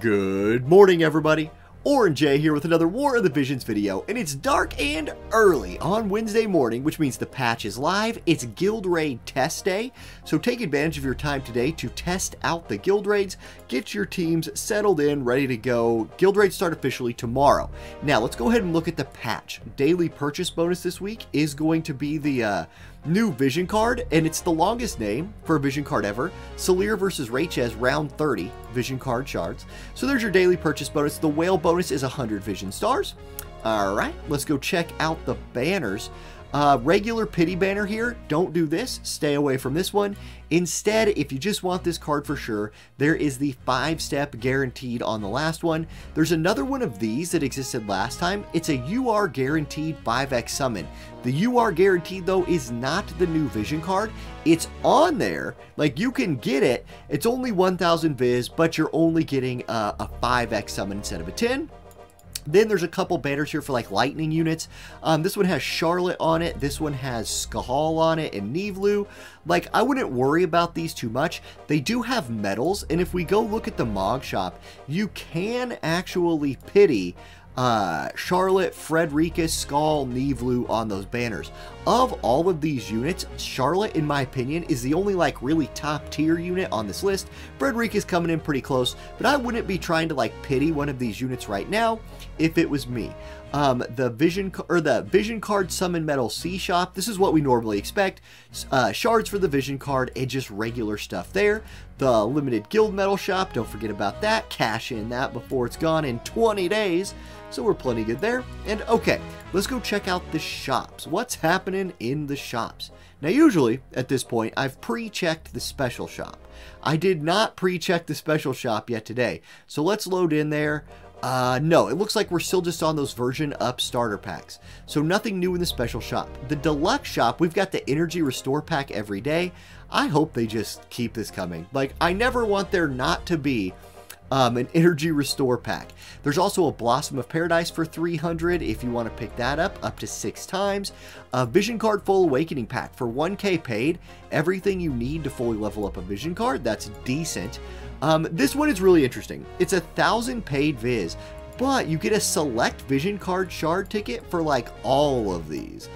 Good morning, everybody. Auronnj Jayy here with another War of the Visions video, and it's dark and early on Wednesday morning, which means the patch is live. It's Guild Raid test day, so take advantage of your time today to test out the Guild Raids, get your teams settled in, ready to go. Guild Raids start officially tomorrow. Now, let's go ahead and look at the patch. Daily purchase bonus this week is going to be the uh, new Vision card, and it's the longest name for a Vision card ever. Salir versus Raychez, round 30, Vision card shards. So there's your daily purchase bonus. The whale bonus is 100 Vision stars. All right, let's go check out the banners. Uh, regular pity banner here, don't do this, stay away from this one. Instead, if you just want this card for sure, there is the five step guaranteed on the last one. There's another one of these that existed last time. It's a UR guaranteed 5x summon. The UR guaranteed though is not the new vision card. It's on there, like you can get it. It's only 1000 viz, but you're only getting a, a 5x summon instead of a 10. Then there's a couple banners here for like lightning units. Um, this one has Charlotte on it. This one has Skahal on it and Nivlu. Like, I wouldn't worry about these too much. They do have medals, and if we go look at the Mog shop, you can actually pity uh, Charlotte, Frederica, Skahal, Nivlu on those banners. Of all of these units, Charlotte, in my opinion, is the only like really top tier unit on this list. Frederica's coming in pretty close, but I wouldn't be trying to like pity one of these units right now if it was me. Um, the vision or the vision card summon metal C shop. This is what we normally expect. Uh, shards for the vision card and just regular stuff there. The limited guild medal shop. Don't forget about that. Cash in that before it's gone in 20 days. So we're plenty good there. And okay, let's go check out the shops. What's happening in the shops? Now usually, at this point, I've pre-checked the special shop. I did not pre-check the special shop yet today. So let's load in there. Uh, no, it looks like we're still just on those version up starter packs. So nothing new in the special shop. The deluxe shop, we've got the energy restore pack every day. I hope they just keep this coming. Like, I never want there not to be um, an energy restore pack. There's also a Blossom of Paradise for 300 if you want to pick that up, up to six times. A Vision Card Full Awakening pack for 1k paid. Everything you need to fully level up a Vision card. That's decent. Um, this one is really interesting. It's a thousand paid viz, but you get a select Vision Card shard ticket for like all of these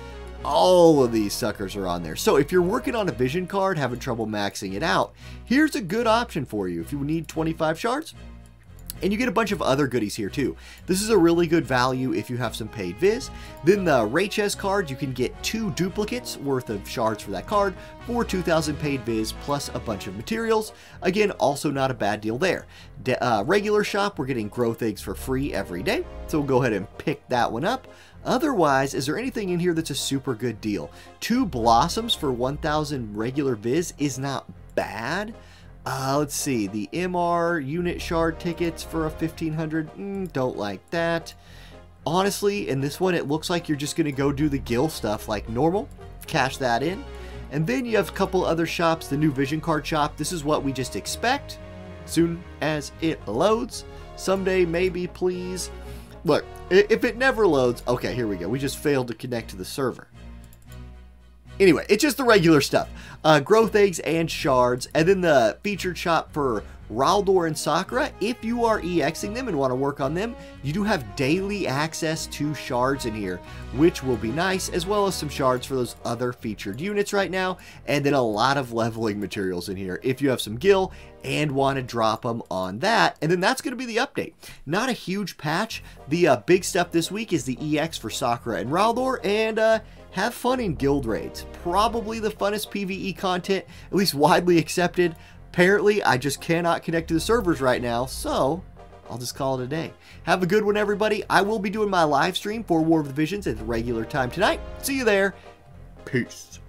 all of these suckers are on there. So if you're working on a vision card, having trouble maxing it out, here's a good option for you. If you need 25 shards, and you get a bunch of other goodies here too. This is a really good value if you have some paid viz. Then the Raychez card, you can get two duplicates worth of shards for that card for 2,000 paid viz plus a bunch of materials. Again, also not a bad deal there. De uh, regular shop, we're getting growth eggs for free every day. So we'll go ahead and pick that one up. Otherwise, is there anything in here that's a super good deal? Two blossoms for 1,000 regular viz is not bad. Uh, let's see, the MR unit shard tickets for a 1500, mm, don't like that. Honestly, in this one, it looks like you're just going to go do the gill stuff like normal, cash that in. And then you have a couple other shops, the new Vision Card shop. This is what we just expect soon as it loads. Someday, maybe, please. Look, if it never loads, okay, here we go. We just failed to connect to the server. Anyway, it's just the regular stuff. Uh, growth eggs and shards, and then the featured shop for Raldor and Sakura. If you are EXing them and want to work on them, you do have daily access to shards in here, which will be nice, as well as some shards for those other featured units right now, and then a lot of leveling materials in here if you have some Gil and want to drop them on that. And then that's going to be the update. Not a huge patch. The uh, big stuff this week is the EX for Sakura and Raldor, and uh, have fun in guild raids. Probably the funnest PvE content, at least widely accepted. Apparently, I just cannot connect to the servers right now, so I'll just call it a day. Have a good one, everybody. I will be doing my live stream for War of the Visions at the regular time tonight. See you there. Peace.